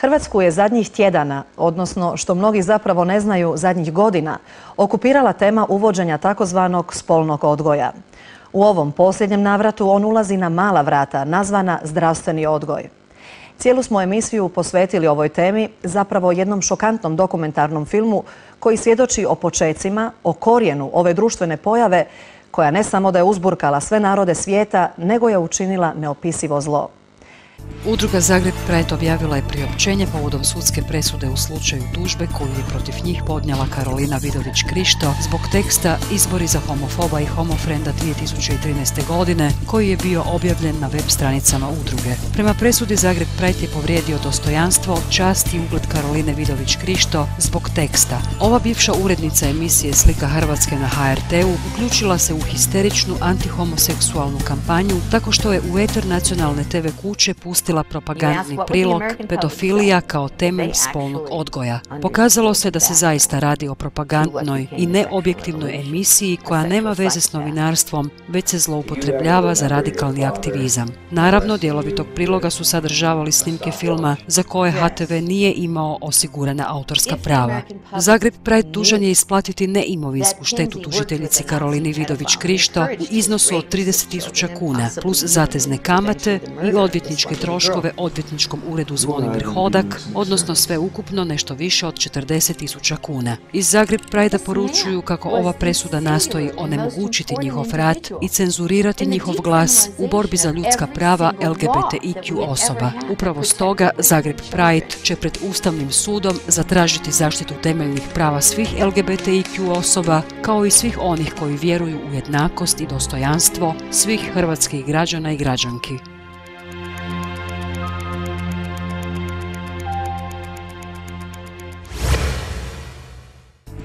Hrvatsku je zadnjih tjedana, odnosno što mnogi zapravo ne znaju zadnjih godina, okupirala tema uvođenja takozvanog spolnog odgoja. U ovom posljednjem navratu on ulazi na mala vrata, nazvana zdravstveni odgoj. Cijelu smo emisiju posvetili ovoj temi, zapravo jednom šokantnom dokumentarnom filmu koji svjedoči o počecima, o korijenu ove društvene pojave koja ne samo da je uzburkala sve narode svijeta, nego je učinila neopisivo zlo. Udruga Zagreb Pride objavila je priopćenje povodom sudske presude u slučaju tužbe koju je protiv njih podnijela Karolina Vidović Krišto zbog teksta Izbori za homofoba i homofrenda 2013. godine koji je bio objavljen na web stranicama udruge. Prema presudi Zagreb Pride je povrijedio dostojanstvo, čast i ugled Karoline Vidović Krišto zbog teksta. Ova bivša urednica emisije Slika Hrvatske na HRT-u uključila se u histeričnu antihomoseksualnu kampanju tako što je u eter nacionalne TV kuće pustila propagandni prilog pedofilija kao temelj spolnog odgoja. Pokazalo se da se zaista radi o propagandnoj i neobjektivnoj emisiji koja nema veze s novinarstvom, već se zloupotrebljava za radikalni aktivizam. Naravno, dijelovi tog priloga su sadržavali snimke filma za koje HTV nije imao osigurana autorska prava. Zagreb Pride dužan je isplatiti neimovinsku štetu tužiteljici Karolini Vidović Krišto u iznosu od 30.000 kuna plus zatezne kamate i odvjetničke troškove odvjetničkom uredu Zvonimir Hodak, odnosno sve ukupno nešto više od 40.000 kuna. Iz Zagreb Prajda poručuju kako ova presuda nastoji onemogućiti njihov rad i cenzurirati njihov glas u borbi za ljudska prava LGBTIQ osoba. Upravo stoga Zagreb Pride će pred Ustavnim sudom zatražiti zaštitu temeljnih prava svih LGBTIQ osoba, kao i svih onih koji vjeruju u jednakost i dostojanstvo svih hrvatskih građana i građanki.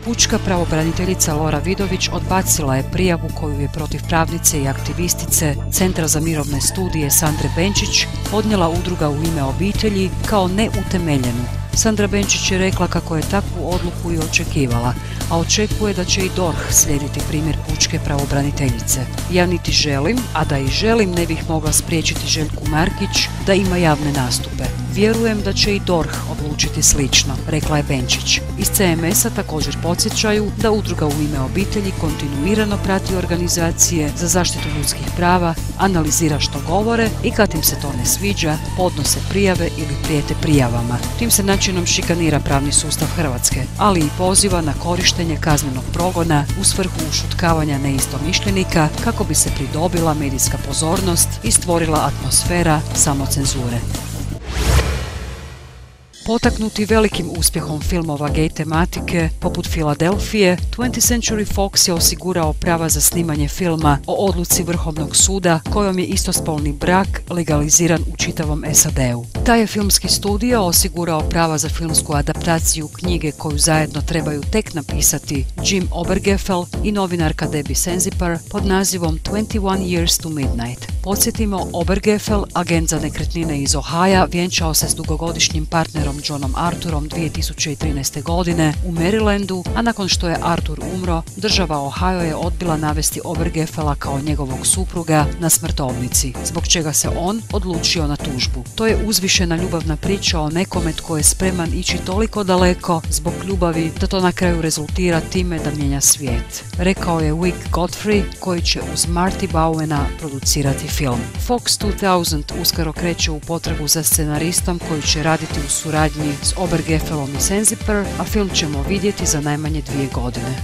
Pučka pravobraniteljica Lora Vidović odbacila je prijavu koju je protiv pravnice i aktivistice Centra za mirovne studije Sandre Benčić podnijela udruga u ime obitelji kao neutemeljenu. Sandra Benčić je rekla kako je takvu odluku i očekivala, a očekuje da će i DORH slijediti primjer pučke pravobraniteljice. Ja niti želim, a da i želim ne bih mogla spriječiti Željku Markić da ima javne nastupe. Vjerujem da će i DORH odlučiti slično, rekla je Benčić. Iz CMS-a također podsjećaju da udruga u ime obitelji kontinuirano prati organizacije za zaštitu ljudskih prava, analizira što govore i kad im se to ne sviđa, podnose prijave ili prijete prijavama. Tim se načinom šikanira pravni sustav Hrvatske, ali i poziva na korištenje kaznenog progona u svrhu ušutkavanja neistomišljenika kako bi se pridobila medijska pozornost i stvorila atmosfera samocenzure. Potaknuti velikim uspjehom filmova gay tematike, poput Filadelfije, 20th Century Fox je osigurao prava za snimanje filma o odluci Vrhovnog suda kojom je istospolni brak legaliziran u čitavom SAD-u. Taj je filmski studio osigurao prava za filmsku adaptaciju knjige koju zajedno trebaju tek napisati Jim Obergefell i novinarka Debbie Senzipar pod nazivom 21 Years to Midnight. Podsjetimo, Obergefell, agent za nekretnine iz Ohaja, vjenčao se s dugogodišnjim partnerom Johnom Arturom 2013. godine u Marylandu, a nakon što je Artur umro, država Ohio je odbila navesti Obergefela kao njegovog supruga na smrtovnici, zbog čega se on odlučio na tužbu. To je uzvišena ljubavna priča o nekome tko je spreman ići toliko daleko zbog ljubavi da to na kraju rezultira time da mijenja svijet. Rekao je Wick Godfrey koji će uz Marty Bowena producirati film. Fox 2000 uskoro kreće u potrebu za scenaristom koji će raditi u suradnji suradnji s Obergefelom i Senziper, a film ćemo vidjeti za najmanje dvije godine.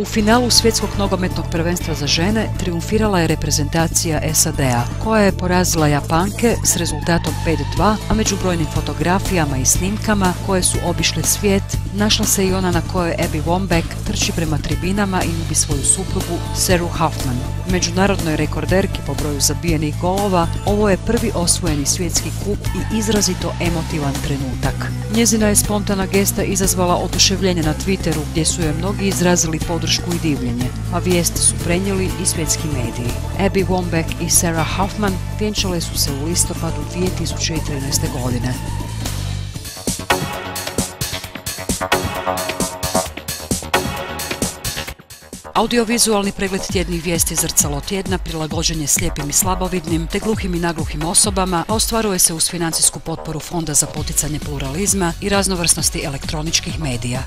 U finalu svjetskog nogometnog prvenstva za žene triumfirala je reprezentacija SAD-a, koja je porazila Japanke s rezultatom 5-2, a među brojnim fotografijama i snimkama koje su obišle svijet, našla se i ona na kojoj Abby Wambach trči prema tribinama i ljubi svoju suprugu Seru Huffman. Međunarodnoj rekorderki po broju zabijenih golova, ovo je prvi osvojeni svjetski kup i izrazito emotivan trenutak. Njezina je spontana gesta izazvala oduševljenje na Twitteru gdje su je mnogi izrazili podršku i divljenje, a vijesti su prenijeli i svjetski mediji. Abby Wambach i Sarah Huffman vjenčale su se u listopadu 2013. godine. Audiovizualni pregled tjednih vijesti Zrcalo tjedna prilagođen je slijepim i slabovidnim te gluhim i nagluhim osobama, a ostvaruje se uz financijsku potporu Fonda za poticanje pluralizma i raznovrsnosti elektroničkih medija.